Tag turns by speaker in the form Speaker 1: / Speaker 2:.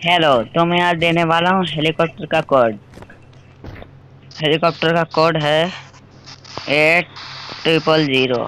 Speaker 1: hello तो मैं आज देने वाला हूँ हेलीकॉप्टर का कोड हेलीकॉप्टर का कोड है एट ट्रिपल ज़ीरो